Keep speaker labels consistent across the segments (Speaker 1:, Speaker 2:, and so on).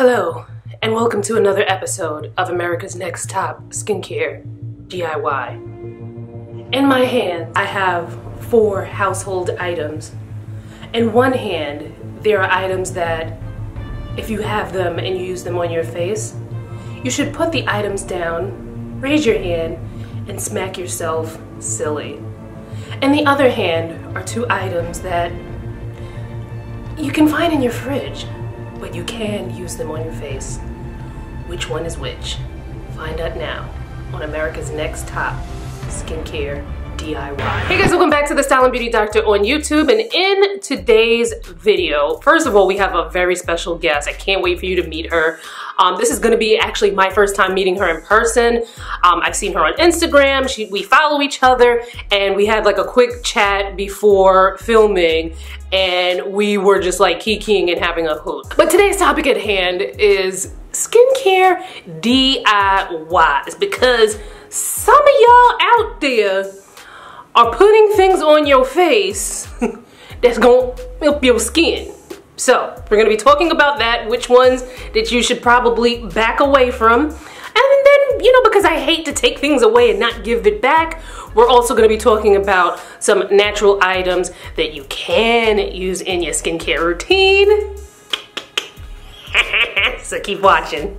Speaker 1: Hello, and welcome to another episode of America's Next Top Skincare DIY. In my hand, I have four household items. In one hand, there are items that, if you have them and you use them on your face, you should put the items down, raise your hand, and smack yourself silly. In the other hand are two items that you can find in your fridge but you can use them on your face. Which one is which? Find out now on America's Next Top Skincare DIY. Hey guys, welcome back to the Style and Beauty Doctor on YouTube. And in today's video, first of all, we have a very special guest. I can't wait for you to meet her. Um, this is gonna be actually my first time meeting her in person. Um, I've seen her on Instagram, she, we follow each other, and we had like a quick chat before filming, and we were just like kikiing and having a hoot. But today's topic at hand is skincare DIYs, because some of y'all out there are putting things on your face that's gonna help your skin. So we're gonna be talking about that, which ones that you should probably back away from. And then, you know, because I hate to take things away and not give it back, we're also gonna be talking about some natural items that you can use in your skincare routine. so keep watching.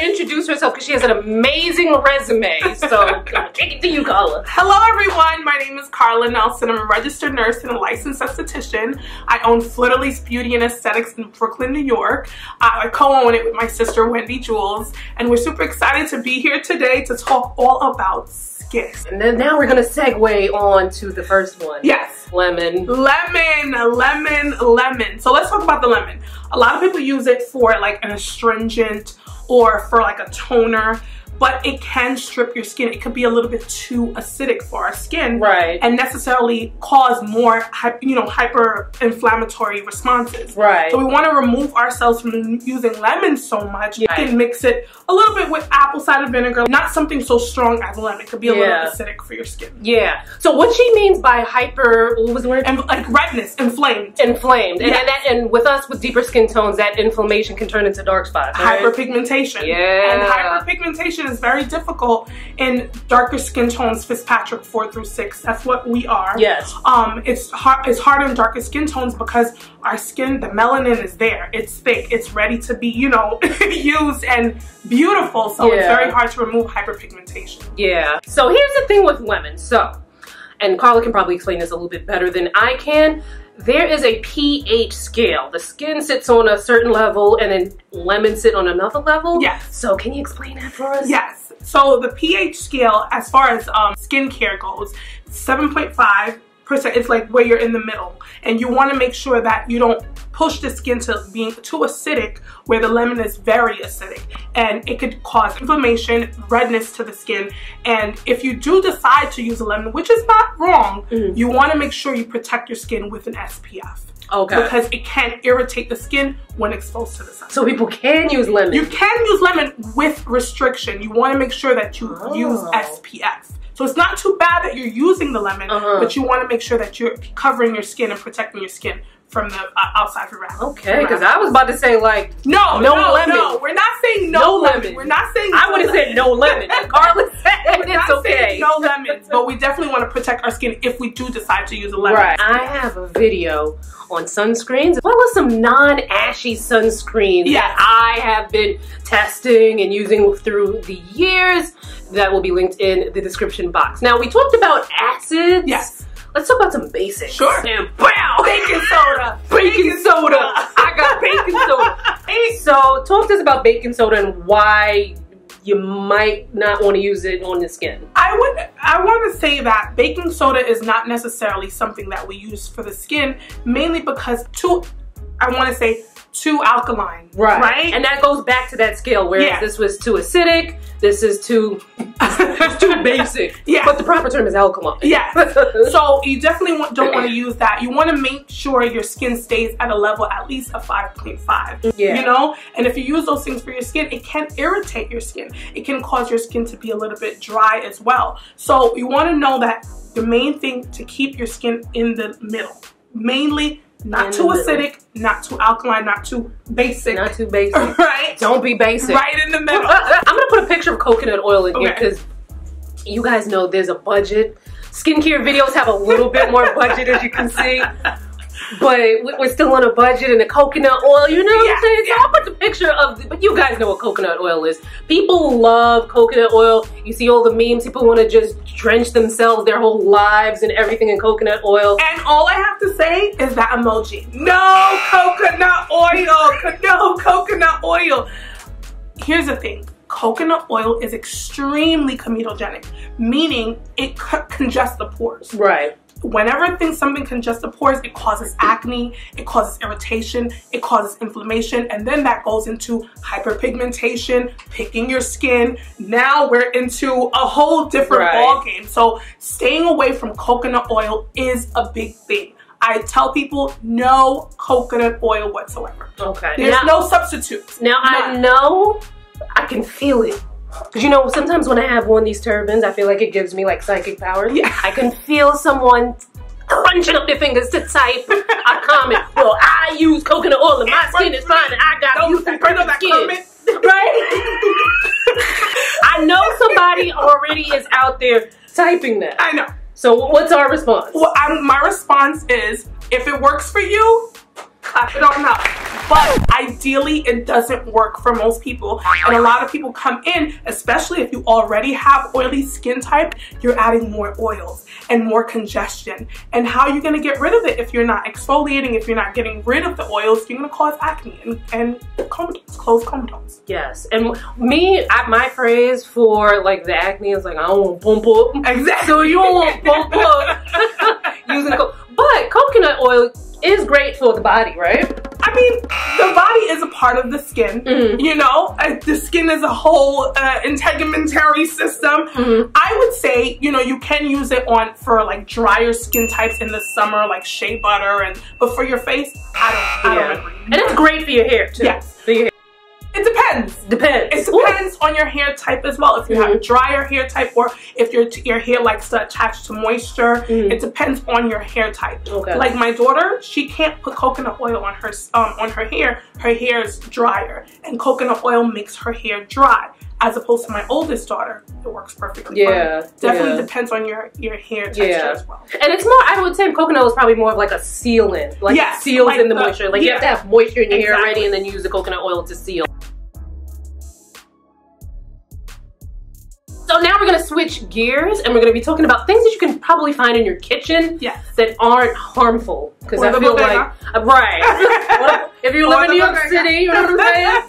Speaker 1: Introduce herself because she has an amazing resume. So kick it to you, Carla.
Speaker 2: Hello everyone, my name is Carla Nelson. I'm a registered nurse and a licensed esthetician. I own Fleur de Lis Beauty and Aesthetics in Brooklyn, New York. I co-own it with my sister Wendy Jules and we're super excited to be here today to talk all about skin.
Speaker 1: And then now we're gonna segue on to the first one.
Speaker 2: Yes.
Speaker 1: Lemon.
Speaker 2: Lemon, lemon, lemon. So let's talk about the lemon. A lot of people use it for like an astringent or for like a toner but it can strip your skin. It could be a little bit too acidic for our skin.
Speaker 1: Right.
Speaker 2: And necessarily cause more, you know, hyper-inflammatory responses.
Speaker 1: Right.
Speaker 2: So we want to remove ourselves from using lemon so much.
Speaker 1: Yeah.
Speaker 2: You can mix it a little bit with apple cider vinegar. Not something so strong as lemon. It could be a
Speaker 1: Yeah.
Speaker 2: little acidic for your skin.
Speaker 1: Yeah. So what she means by hyper, what was the word?
Speaker 2: And like redness, inflamed.
Speaker 1: inflamed. And,
Speaker 2: Yes.
Speaker 1: and, that, and with us with deeper skin tones, that inflammation can turn into dark spots. Right?
Speaker 2: Hyperpigmentation.
Speaker 1: Yeah.
Speaker 2: And hyperpigmentation is very difficult in darker skin tones, Fitzpatrick 4 through 6. That's what we are.
Speaker 1: Yes.
Speaker 2: Um, it's hard it's harder in darker skin tones because our skin, the melanin is there. It's thick. It's ready to be, you know, used and beautiful. So it's very hard to remove hyperpigmentation.
Speaker 1: Yeah. So here's the thing with lemon. So, and Carla can probably explain this a little bit better than I can. There is a pH scale. The skin sits on a certain level and then lemons sit on another level.
Speaker 2: Yes.
Speaker 1: So can you explain that for us?
Speaker 2: Yes. So the pH scale, as far as um, skincare goes, 7.5 percent. It's like where you're in the middle, and you want to make sure that you don't push the skin to being too acidic, where the lemon is very acidic, and it could cause inflammation, redness to the skin. And if you do decide to use a lemon, which is not wrong, mm-hmm. you want to make sure you protect your skin with an SPF.
Speaker 1: Okay.
Speaker 2: Because it can irritate the skin when exposed to the sun.
Speaker 1: So people can use lemon.
Speaker 2: You can use lemon with restriction. You want to make sure that you
Speaker 1: Oh.
Speaker 2: use SPF. So it's not too bad that you're using the lemon,
Speaker 1: Uh-huh.
Speaker 2: but you want to make sure that you're covering your skin and protecting your skin from the uh, outside rash.
Speaker 1: okay, because I was about to say like
Speaker 2: no,
Speaker 1: no
Speaker 2: no,
Speaker 1: lemon.
Speaker 2: No, we're not saying no,
Speaker 1: No
Speaker 2: lemon.
Speaker 1: lemon.
Speaker 2: We're not saying.
Speaker 1: I would have said no lemon.
Speaker 2: We're
Speaker 1: it's
Speaker 2: not
Speaker 1: okay.
Speaker 2: saying no lemons, but we definitely want to protect our skin if we do decide to use a lemon.
Speaker 1: Right. I have a video on sunscreens, as well as some non-ashy sunscreens
Speaker 2: Yes.
Speaker 1: that I have been testing and using through the years. That will be linked in the description box. Now, we talked about acids.
Speaker 2: Yes.
Speaker 1: Let's talk about some basics.
Speaker 2: Sure.
Speaker 1: And bow!
Speaker 2: Baking soda.
Speaker 1: Baking soda. I got baking soda. so, talk to us about baking soda and why you might not want to use it on the skin.
Speaker 2: I would I want to say that baking soda is not necessarily something that we use for the skin mainly because to I want to say too alkaline.
Speaker 1: Right.
Speaker 2: Right?
Speaker 1: And that goes back to that scale where
Speaker 2: Yeah.
Speaker 1: this was too acidic, this is too it's too basic.
Speaker 2: Yeah.
Speaker 1: But the proper term is alkaline.
Speaker 2: Yeah. so you definitely want, don't want to use that. You want to make sure your skin stays at a level at least a 5.5.
Speaker 1: Yeah.
Speaker 2: You know? And if you use those things for your skin, it can irritate your skin. It can cause your skin to be a little bit dry as well. So you want to know that the main thing to keep your skin in the middle. Mainly not too acidic, not too alkaline, not too basic.
Speaker 1: Not too basic.
Speaker 2: right?
Speaker 1: Don't be basic.
Speaker 2: Right in the middle.
Speaker 1: I'm gonna put a picture of coconut oil in here because you guys know there's a budget. Skincare videos have a little bit more budget, as you can see. But we- we're still on a budget and the coconut oil, you know what
Speaker 2: Yeah,
Speaker 1: I'm saying? So
Speaker 2: yeah.
Speaker 1: I'll put the picture of, but you guys know what coconut oil is. People love coconut oil. You see all the memes, people want to just drench themselves, their whole lives and everything in coconut oil.
Speaker 2: And all I have to say is that emoji. No coconut oil. No coconut oil. Here's the thing. Coconut oil is extremely comedogenic, meaning it congests the pores.
Speaker 1: Right.
Speaker 2: Whenever things something congests the pores, it causes acne, it causes irritation, it causes inflammation, and then that goes into hyperpigmentation, picking your skin. Now we're into a whole different
Speaker 1: Right.
Speaker 2: ball game. So staying away from coconut oil is a big thing. I tell people no coconut oil whatsoever.
Speaker 1: Okay.
Speaker 2: There's
Speaker 1: now,
Speaker 2: no substitute.
Speaker 1: now I know I can feel it. Cause you know, sometimes when I have one of these turbans, I feel like it gives me like psychic powers.
Speaker 2: Yeah.
Speaker 1: I can feel someone crunching up their fingers to type a comment. Well, I use coconut oil and my skin is fine and I got
Speaker 2: you know that
Speaker 1: skin.
Speaker 2: comment? Right?
Speaker 1: I know somebody already is out there typing that.
Speaker 2: I know.
Speaker 1: So what's our response?
Speaker 2: Well, I'm, my response is if it works for you, clap it on up. But ideally, it doesn't work for most people. And a lot of people come in, especially if you already have oily skin type, you're adding more oils and more congestion. And how are you going to get rid of it if you're not exfoliating, if you're not getting rid of the oils? You're going to cause acne and, and comedones, close comedones.
Speaker 1: Yes, and me, I, my phrase for like the acne is like I don't want pump up.
Speaker 2: Exactly.
Speaker 1: So you don't want pump up using co- but coconut oil is great for the body, right?
Speaker 2: I mean, the body is a part of the skin.
Speaker 1: Mhm.
Speaker 2: You know, uh, the skin is a whole uh, integumentary system.
Speaker 1: Mhm.
Speaker 2: I would say, you know, you can use it on for like drier skin types in the summer, like shea butter, and but for your face, I don't, I don't agree.
Speaker 1: and it's great for your hair too.
Speaker 2: Yes.
Speaker 1: for your hair.
Speaker 2: It depends.
Speaker 1: Depends.
Speaker 2: It depends on your hair type as well. If you have
Speaker 1: Mhm.
Speaker 2: drier hair type, or if your your hair likes to attach to moisture,
Speaker 1: Mhm.
Speaker 2: it depends on your hair type.
Speaker 1: Okay.
Speaker 2: Like my daughter, she can't put coconut oil on her um, on her hair. Her hair is drier, and coconut oil makes her hair dry. As opposed to my oldest daughter, it works perfectly
Speaker 1: Yeah,
Speaker 2: fine. Definitely
Speaker 1: yeah.
Speaker 2: depends on your your hair texture
Speaker 1: Yeah.
Speaker 2: as well.
Speaker 1: And it's more, I would say coconut is probably more of like a sealant. Like
Speaker 2: Yes,
Speaker 1: it seals
Speaker 2: like
Speaker 1: in the
Speaker 2: the-
Speaker 1: moisture. Like you have to have moisture in your hair already and then you use the coconut oil to seal. So now we're gonna switch gears and we're gonna be talking about things that you can probably find in your kitchen
Speaker 2: Yes.
Speaker 1: that aren't harmful. Because I feel like, uh, right. Well, if you live in New York. City, you know what I'm saying?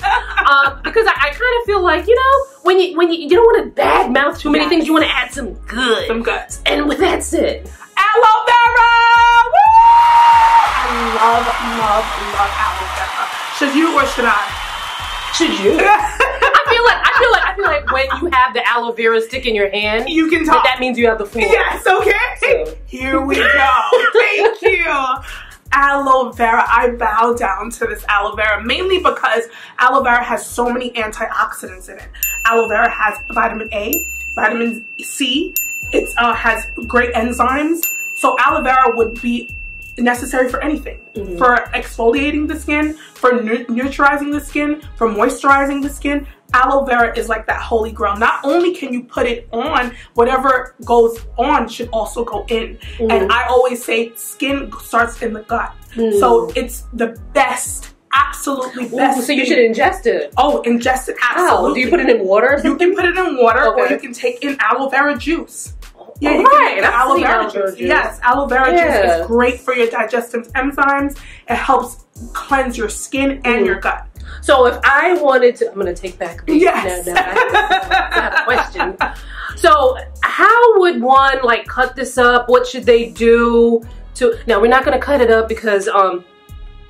Speaker 1: um, because I, I kind of feel like, you know, when you when you, you don't want to bad mouth too many
Speaker 2: Yes.
Speaker 1: things, you want to add some good.
Speaker 2: Some guts.
Speaker 1: and with that said,
Speaker 2: Aloe vera! Woo! I love, love, love aloe vera. Should you or should I?
Speaker 1: should you? feel like I feel like when you have the aloe vera stick in your hand,
Speaker 2: you can talk.
Speaker 1: that means you have the floor.
Speaker 2: Yes, okay.
Speaker 1: So-
Speaker 2: Here we go. Thank you. Aloe vera. I bow down to this aloe vera mainly because aloe vera has so many antioxidants in it. Aloe vera has vitamin A, vitamin C. It uh, has great enzymes. So aloe vera would be necessary for anything.
Speaker 1: Mhm.
Speaker 2: For exfoliating the skin, for nu- neutralizing the skin, for moisturizing the skin. Aloe vera is like that holy grail. Not only can you put it on, whatever goes on should also go in.
Speaker 1: Mhm.
Speaker 2: And I always say skin starts in the gut. So it's the best, absolutely
Speaker 1: Ooh,
Speaker 2: best.
Speaker 1: so you should ingest it.
Speaker 2: Oh, ingest it
Speaker 1: How? Do you put it in water?
Speaker 2: You can put it in water or you can take in aloe vera juice. Yeah, you
Speaker 1: right.
Speaker 2: aloe vera
Speaker 1: aloe vera
Speaker 2: juice. Yes, aloe vera
Speaker 1: Yeah.
Speaker 2: juice is great for your digestive enzymes. It helps cleanse your skin and
Speaker 1: Mm.
Speaker 2: your gut.
Speaker 1: So if I wanted to, I'm gonna take back.
Speaker 2: Yes.
Speaker 1: No, no, I, have a question. So how would one like cut this up? What should they do to? Now we're not gonna cut it up because um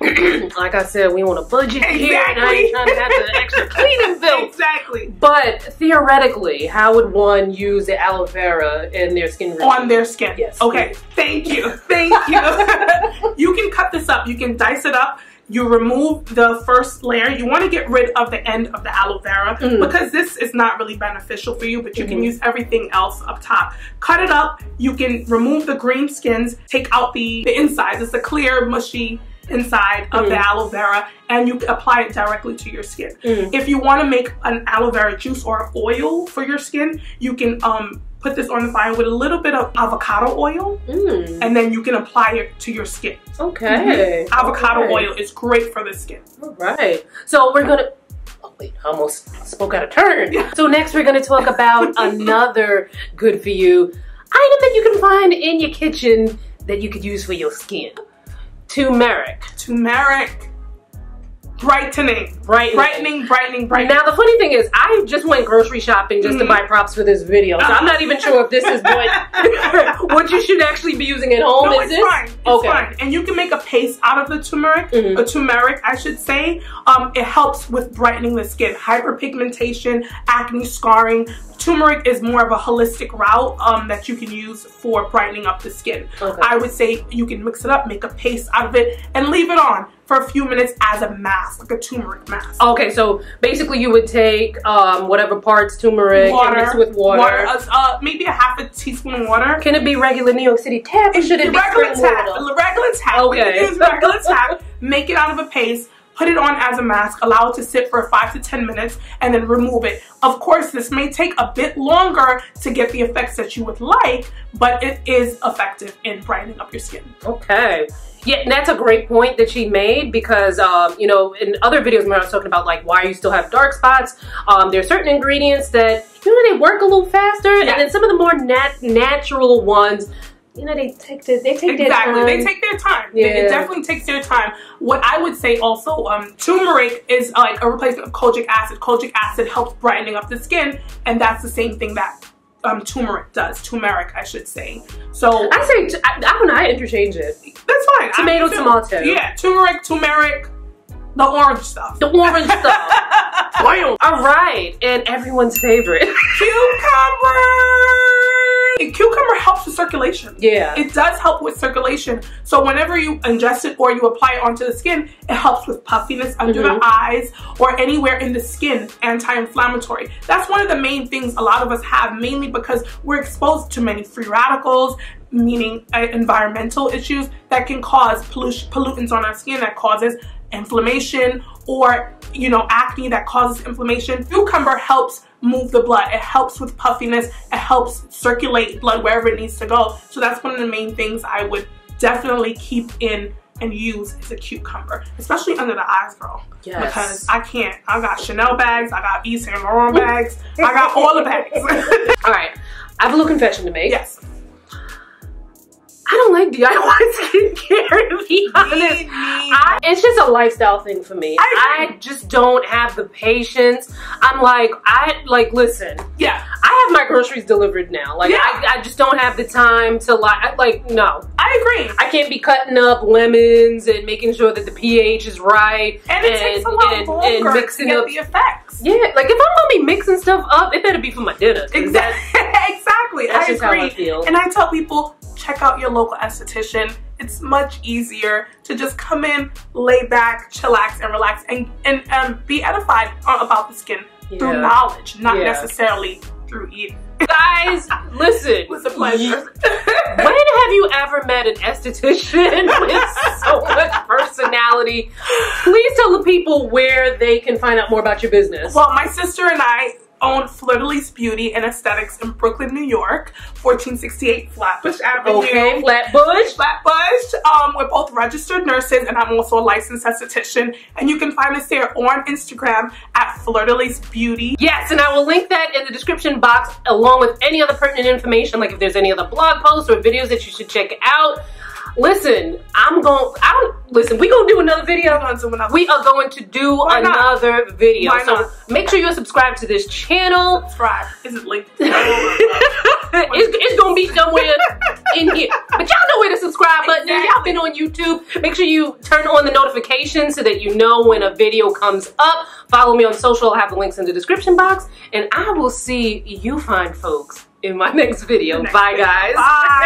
Speaker 1: like I said, we on a budget here, and I ain't trying to have the extra cleaning bill.
Speaker 2: Exactly.
Speaker 1: But theoretically, how would one use the aloe vera in their skin routine?
Speaker 2: On their skin.
Speaker 1: Yes.
Speaker 2: Okay. Thank you. Thank you. you can cut this up. You can dice it up. You remove the first layer. You want to get rid of the end of the aloe vera
Speaker 1: Mm.
Speaker 2: because this is not really beneficial for you, but you can
Speaker 1: Mhm.
Speaker 2: use everything else up top. Cut it up. You can remove the green skins, take out the, the insides. It's a clear, mushy inside of the
Speaker 1: Mm.
Speaker 2: aloe vera and you apply it directly to your skin.
Speaker 1: Mm.
Speaker 2: If you want to make an aloe vera juice or oil for your skin, you can um, put this on the fire with a little bit of avocado oil
Speaker 1: Mm.
Speaker 2: and then you can apply it to your skin.
Speaker 1: Okay.
Speaker 2: Avocado
Speaker 1: Okay.
Speaker 2: oil is great for the skin.
Speaker 1: All right. So we're gonna. Oh wait, almost spoke out of turn.
Speaker 2: Yeah.
Speaker 1: So next we're gonna talk about another good for you item that you can find in your kitchen that you could use for your skin. Turmeric.
Speaker 2: Turmeric, brightening,
Speaker 1: Brightening.
Speaker 2: brightening, brightening, brightening.
Speaker 1: Now the funny thing is, I just went grocery shopping just
Speaker 2: Mhm.
Speaker 1: to buy props for this video, so I'm not even sure if this is what what you should actually be using at home.
Speaker 2: no,
Speaker 1: is
Speaker 2: it's
Speaker 1: this?
Speaker 2: fine. It's
Speaker 1: okay.
Speaker 2: fine. And you can make a paste out of the turmeric,
Speaker 1: Mhm.
Speaker 2: a turmeric, I should say. Um, it helps with brightening the skin, hyperpigmentation, acne scarring. Turmeric is more of a holistic route um, that you can use for brightening up the skin.
Speaker 1: Okay.
Speaker 2: I would say you can mix it up, make a paste out of it, and leave it on for a few minutes as a mask, like a turmeric mask.
Speaker 1: Okay, so basically you would take um, whatever parts turmeric and mix with water.
Speaker 2: uh, uh, maybe a half a teaspoon of water.
Speaker 1: Can it be regular New York City tap or should it be
Speaker 2: regular tap,
Speaker 1: water?
Speaker 2: regular tap.
Speaker 1: Okay.
Speaker 2: regular tap. Make it out of a paste. Put it on as a mask. Allow it to sit for five to ten minutes, and then remove it. Of course, this may take a bit longer to get the effects that you would like, but it is effective in brightening up your skin.
Speaker 1: Okay. Yeah, and that's a great point that she made because, um, you know, in other videos when I was talking about like why you still have dark spots, um, there are certain ingredients that, you know, they work a little faster,
Speaker 2: Yeah.
Speaker 1: and then some of the more nat- natural ones, you know, they take the, they take their
Speaker 2: Exactly. They take their time.
Speaker 1: Yeah.
Speaker 2: It definitely takes their time. What I would say also, um, turmeric is like a replacement of kojic acid. Kojic acid helps brightening up the skin, and that's the same thing that um, turmeric does. Turmeric, I should say. So
Speaker 1: I say, I don't know, I interchange it.
Speaker 2: that's fine.
Speaker 1: Tomato,
Speaker 2: I
Speaker 1: tomato.
Speaker 2: Yeah, turmeric, turmeric, the orange stuff.
Speaker 1: The orange stuff. Bam. All right, and everyone's favorite.
Speaker 2: cucumber. And cucumber helps with circulation.
Speaker 1: yeah.
Speaker 2: It does help with circulation. So whenever you ingest it or you apply it onto the skin, it helps with puffiness under
Speaker 1: Mhm.
Speaker 2: the eyes or anywhere in the skin, anti-inflammatory. That's one of the main things a lot of us have, mainly because we're exposed to many free radicals, meaning uh, environmental issues that can cause pollution, pollutants on our skin that causes inflammation or you know acne that causes inflammation cucumber helps move the blood. It helps with puffiness. It helps circulate blood wherever it needs to go. So that's one of the main things i would definitely keep in and use is a cucumber especially under the eyes girl
Speaker 1: Yes.
Speaker 2: because i can't. I got chanel bags. I got Yves Saint Laurent bags. I got all the bags.
Speaker 1: All right, I have a little confession to make.
Speaker 2: yes
Speaker 1: I don't like DIY skincare, to be honest. I, it's just a lifestyle thing for me.
Speaker 2: I
Speaker 1: I, just don't have the patience. I'm like, I like listen.
Speaker 2: yeah
Speaker 1: I have my groceries delivered now. Like,
Speaker 2: Yeah.
Speaker 1: I, I just don't have the time to like, like no.
Speaker 2: i agree
Speaker 1: I can't be cutting up lemons and making sure that the pH is right
Speaker 2: and it takes a lot
Speaker 1: and,
Speaker 2: longer
Speaker 1: and mixing
Speaker 2: to get
Speaker 1: up.
Speaker 2: the effects
Speaker 1: Yeah, like if I'm gonna be mixing stuff up, it better be for my dinner. 'cause that's-
Speaker 2: Exactly. exactly.
Speaker 1: That's
Speaker 2: I
Speaker 1: just how I
Speaker 2: agree.
Speaker 1: feel.
Speaker 2: And I tell people, check out your local esthetician. It's much easier to just come in, lay back, chillax, and relax, and and um, be edified about the skin through knowledge, not
Speaker 1: Yeah.
Speaker 2: necessarily through eating.
Speaker 1: Guys, listen.
Speaker 2: It was a pleasure.
Speaker 1: When have you ever met an esthetician with so much personality? Please tell the people where they can find out more about your business.
Speaker 2: well, my sister and I own Fleur de Lis Beauty and Aesthetics in Brooklyn, New York, 1468 Flatbush Avenue.
Speaker 1: okay, Flatbush.
Speaker 2: Flatbush. Um, we're both registered nurses, and I'm also a licensed esthetician. And you can find us there or on Instagram at Fleur de Lis Beauty.
Speaker 1: Yes, and I will link that in the description box along with any other pertinent information, like if there's any other blog posts or videos that you should check out. Listen, I'm going. I don't listen. We gonna do another video.
Speaker 2: We're gonna do another-
Speaker 1: We are going to do
Speaker 2: Why not?
Speaker 1: another video.
Speaker 2: Why
Speaker 1: so
Speaker 2: not?
Speaker 1: make sure you're subscribed to this channel.
Speaker 2: Subscribe. Is it linked?
Speaker 1: it's, it's gonna be somewhere in here. But y'all know where to subscribe button. is. Y'all been on YouTube. Make sure you turn on the notifications so that you know when a video comes up. Follow me on social. I'll have the links in the description box. And I will see you fine folks in my next video.
Speaker 2: Next
Speaker 1: Bye
Speaker 2: video.
Speaker 1: guys.
Speaker 2: Bye.